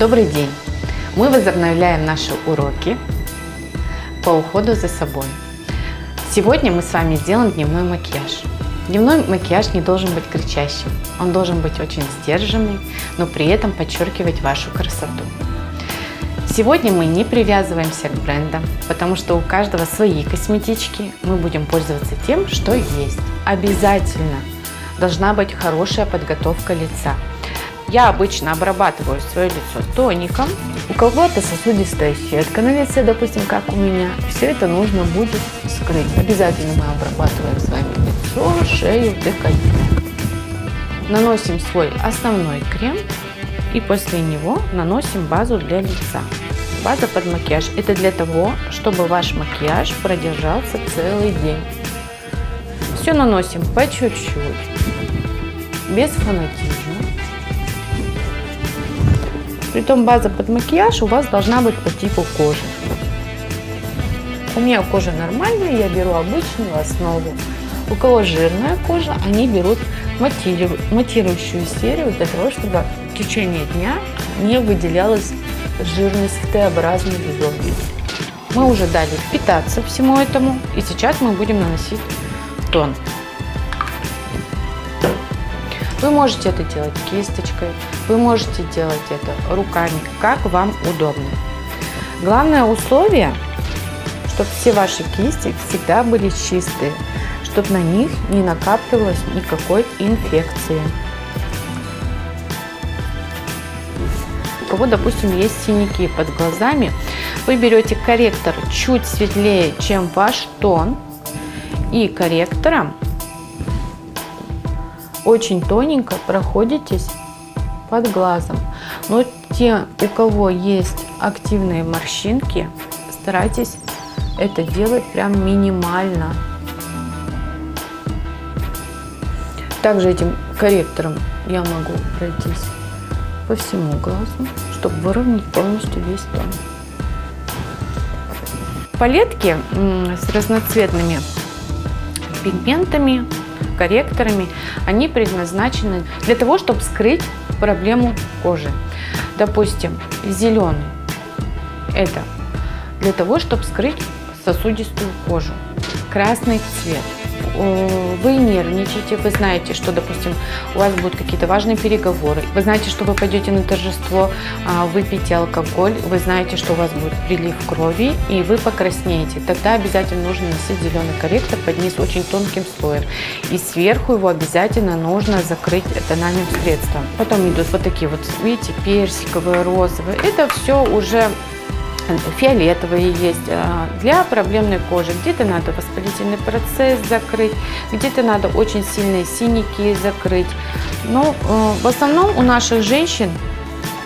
Добрый день! Мы возобновляем наши уроки по уходу за собой. Сегодня мы с вами сделаем дневной макияж. Дневной макияж не должен быть кричащим, он должен быть очень сдержанный, но при этом подчеркивать вашу красоту. Сегодня мы не привязываемся к брендам, потому что у каждого свои косметички. Мы будем пользоваться тем, что есть. Обязательно должна быть хорошая подготовка лица. Я обычно обрабатываю свое лицо тоником. У кого-то сосудистая щетка на лице, допустим, как у меня. Все это нужно будет скрыть. Обязательно мы обрабатываем с вами лицо, шею, декольте. Наносим свой основной крем и после него наносим базу для лица. База под макияж – это для того, чтобы ваш макияж продержался целый день. Все наносим по чуть-чуть, без фанатизма. Притом база под макияж у вас должна быть по типу кожи. У меня кожа нормальная, я беру обычную основу. У кого жирная кожа, они берут матирующую серию для того, чтобы в течение дня не выделялась жирность в Т-образной зоне. Мы уже дали питаться всему этому, и сейчас мы будем наносить тон. Вы можете это делать кисточкой, вы можете делать это руками, как вам удобно. Главное условие, чтобы все ваши кисти всегда были чистые, чтобы на них не накапливалось никакой инфекции. У кого, допустим, есть синяки под глазами, вы берете корректор чуть светлее, чем ваш тон, и корректором очень тоненько проходитесь под глазом. Но те, у кого есть активные морщинки, старайтесь это делать прям минимально. Также этим корректором я могу пройтись по всему глазу, чтобы выровнять полностью весь тон. Палетки с разноцветными пигментами корректорами, они предназначены для того, чтобы скрыть проблему кожи. Допустим, зеленый – это для того, чтобы скрыть сосудистую кожу. Красный цвет – вы нервничаете, вы знаете, что, допустим, у вас будут какие-то важные переговоры, вы знаете, что вы пойдете на торжество, а, выпьете алкоголь, вы знаете, что у вас будет прилив крови, и вы покраснеете. Тогда обязательно нужно носить зеленый корректор под низ очень тонким слоем. И сверху его обязательно нужно закрыть тональным средством. Потом идут вот такие вот, видите, персиковые, розовые. Это все уже фиолетовые есть а, для проблемной кожи. Где-то надо воспалительный процесс закрыть, где-то надо очень сильные синяки закрыть. Но э, в основном у наших женщин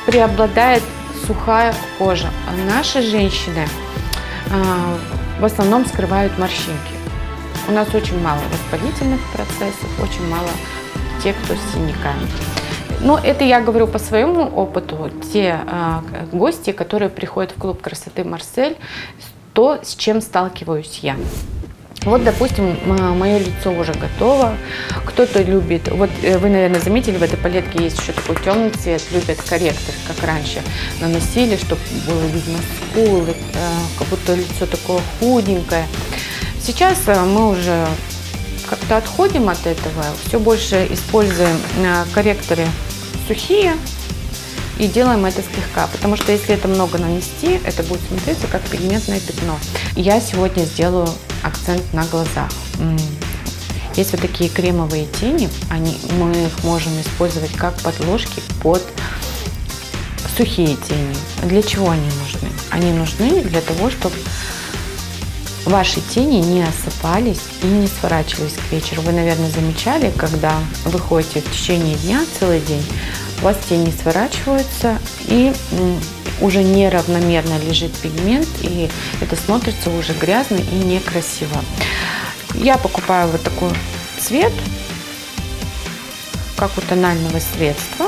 преобладает сухая кожа. А наши женщины а, в основном скрывают морщинки. У нас очень мало воспалительных процессов, очень мало тех, кто с синяками. Но это я говорю по своему опыту. Те э, гости, которые приходят в клуб красоты Марсель, то, с чем сталкиваюсь я. Вот, допустим, мое лицо уже готово. Кто-то любит, вот э, вы, наверное, заметили, в этой палетке есть еще такой темный цвет, любят корректор, как раньше наносили, чтобы было видно скулы, э, как будто лицо такое худенькое. Сейчас э, мы уже как-то отходим от этого, все больше используем корректоры сухие и делаем это слегка, потому что если это много нанести, это будет смотреться как пигментное пятно. Я сегодня сделаю акцент на глазах. Есть вот такие кремовые тени, они, мы их можем использовать как подложки под сухие тени. Для чего они нужны? Они нужны для того, чтобы ваши тени не осыпались и не сворачивались к вечеру. Вы, наверное, замечали, когда вы ходите в течение дня целый день, у вас тени сворачиваются и уже неравномерно лежит пигмент, и это смотрится уже грязно и некрасиво. Я покупаю вот такой цвет, как у тонального средства,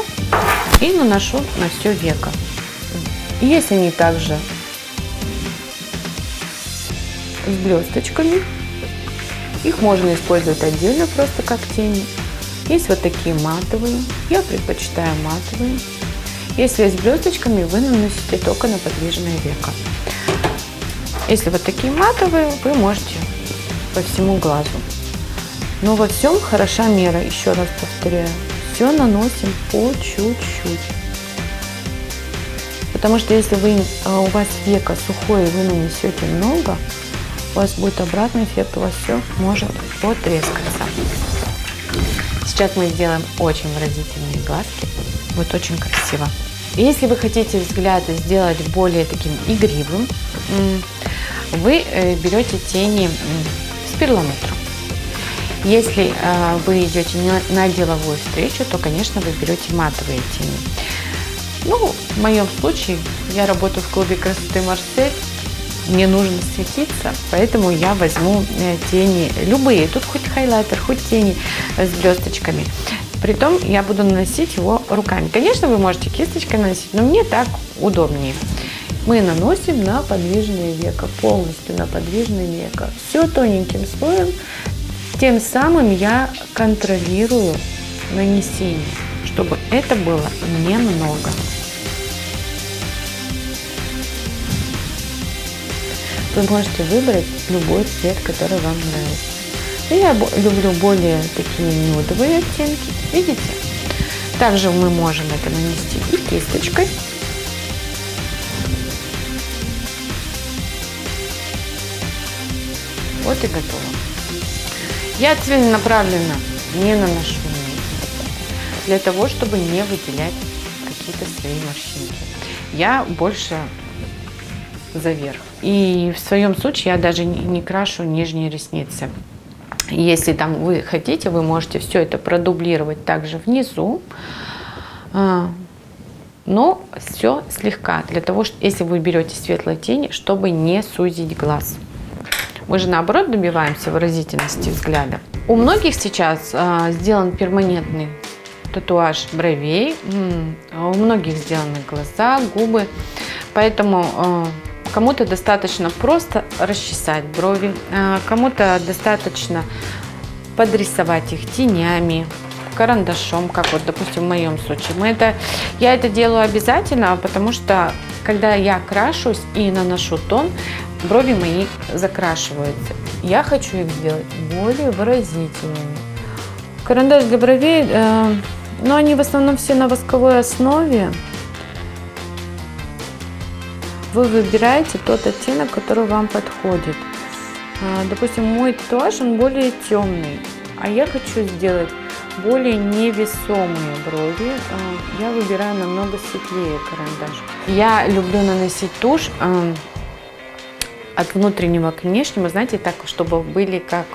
и наношу на все веко. Есть они также с блесточками. Их можно использовать отдельно, просто как тени. Есть вот такие матовые. Я предпочитаю матовые. Если с блесточками, вы наносите только на подвижное веко. Если вот такие матовые, вы можете по всему глазу. Но во всем хороша мера, еще раз повторяю. Все наносим по чуть-чуть. Потому что если вы, а, у вас веко сухое, вы нанесете много, у вас будет обратный эффект, у вас все может потрескаться. Сейчас мы сделаем очень выразительные глазки. Будет очень красиво. Если вы хотите взгляд сделать более таким игривым, вы э, берете тени с перламутром. Если э, вы идете на деловую встречу, то, конечно, вы берете матовые тени. Ну, в моем случае, я работаю в клубе красоты Марсель, мне нужно светиться, поэтому я возьму э, тени любые. Тут хоть хайлайтер, хоть тени с блесточками. Притом я буду наносить его руками. Конечно, вы можете кисточкой наносить, но мне так удобнее. Мы наносим на подвижное веко, полностью на подвижное веко. Все тоненьким слоем. Тем самым я контролирую нанесение, чтобы это было немного. Вы можете выбрать любой цвет, который вам нравится. Я люблю более такие нюдовые оттенки. Видите? Также мы можем это нанести и кисточкой. Вот и готово. Я целенаправленно не наношу для того, чтобы не выделять какие-то свои морщинки. Я больше заверх. И в своем случае я даже не крашу нижние ресницы. Если там вы хотите, вы можете все это продублировать также внизу. А, но все слегка, для того, что если вы берете светлые тени, чтобы не сузить глаз. Мы же наоборот добиваемся выразительности взгляда. У многих сейчас э, сделан перманентный татуаж бровей, у многих сделаны глаза, губы, поэтому Кому-то достаточно просто расчесать брови, а кому-то достаточно подрисовать их тенями, карандашом, как вот, допустим, в моем случае. Мы это, я это делаю обязательно, потому что, когда я крашусь и наношу тон, брови мои закрашиваются. Я хочу их сделать более выразительными. Карандаш для бровей, э, но они в основном все на восковой основе. Вы выбираете тот оттенок, который вам подходит. А, допустим, мой тон он более темный, а я хочу сделать более невесомые брови. А, я выбираю намного светлее карандаш. Я люблю наносить тушь а, от внутреннего к внешнему, знаете, так, чтобы были как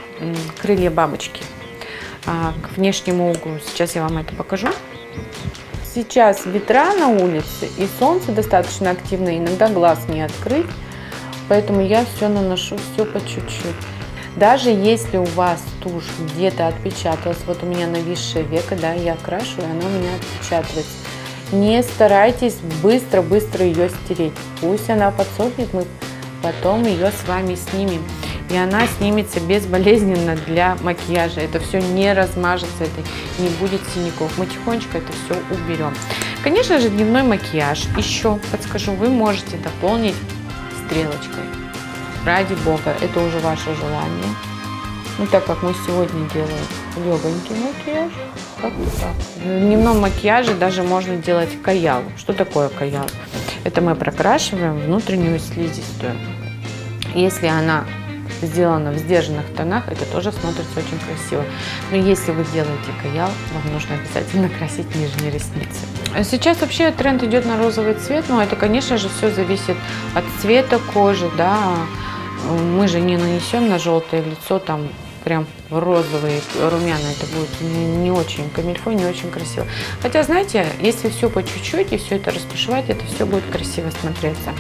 крылья бабочки к внешнему углу. Сейчас я вам это покажу. Сейчас ветра на улице и солнце достаточно активно, иногда глаз не открыть, поэтому я все наношу все по чуть-чуть. Даже если у вас тушь где-то отпечаталась, вот у меня нависшее веко, да, я крашу, и оно у меня отпечатывается. Не старайтесь быстро-быстро ее стереть. Пусть она подсохнет, мы потом ее с вами снимем и она снимется безболезненно для макияжа. Это все не размажется, это не будет синяков. Мы тихонечко это все уберем. Конечно же, дневной макияж. Еще подскажу, вы можете дополнить стрелочкой. Ради бога, это уже ваше желание. Ну, так как мы сегодня делаем легонький макияж, как-то так. В дневном макияже даже можно делать каял. Что такое каял? Это мы прокрашиваем внутреннюю слизистую. Если она сделано в сдержанных тонах, это тоже смотрится очень красиво. Но если вы делаете каял, вам нужно обязательно красить нижние ресницы. Сейчас вообще тренд идет на розовый цвет, но это, конечно же, все зависит от цвета кожи, да. Мы же не нанесем на желтое лицо там прям розовые, румяные, это будет не, не очень камильфо, не очень красиво. Хотя, знаете, если все по чуть-чуть и все это растушевать, это все будет красиво смотреться.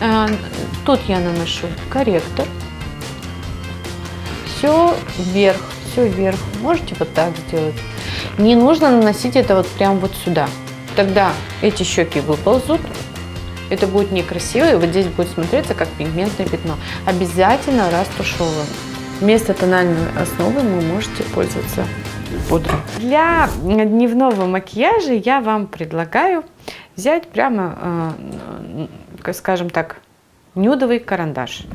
А, тут я наношу корректор все вверх, все вверх. Можете вот так сделать. Не нужно наносить это вот прям вот сюда. Тогда эти щеки выползут, это будет некрасиво, и вот здесь будет смотреться как пигментное пятно. Обязательно растушевываем. Вместо тональной основы вы можете пользоваться пудрой. Для дневного макияжа я вам предлагаю взять прямо, э, скажем так, нюдовый карандаш.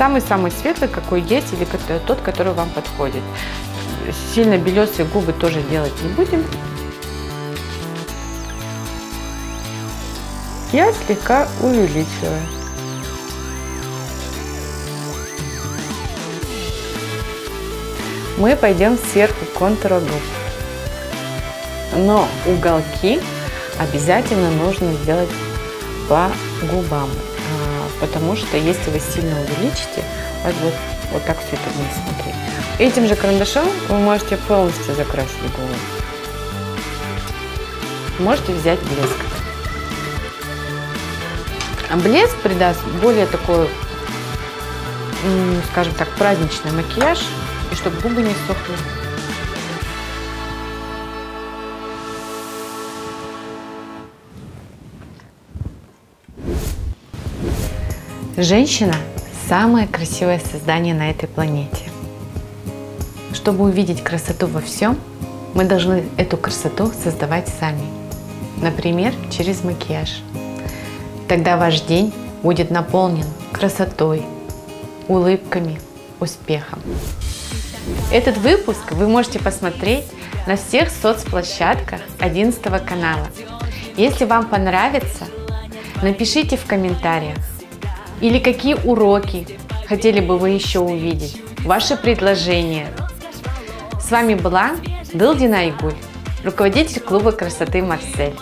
Самый-самый светлый, какой есть, или тот, который вам подходит. Сильно белесые губы тоже делать не будем. Я слегка увеличиваю. Мы пойдем сверху контура губ. Но уголки обязательно нужно сделать по губам, потому что если вы сильно увеличите, вот, вот, вот так все это будет смотреть. Этим же карандашом вы можете полностью закрасить губы. Можете взять блеск. А блеск придаст более такой, скажем так, праздничный макияж, и чтобы губы не сохли. Женщина – самое красивое создание на этой планете. Чтобы увидеть красоту во всем, мы должны эту красоту создавать сами. Например, через макияж. Тогда ваш день будет наполнен красотой, улыбками, успехом. Этот выпуск вы можете посмотреть на всех соцплощадках 11 канала. Если вам понравится, напишите в комментариях, или какие уроки хотели бы вы еще увидеть? Ваши предложения. С вами была Дылдина Игуль, руководитель клуба красоты Марсель.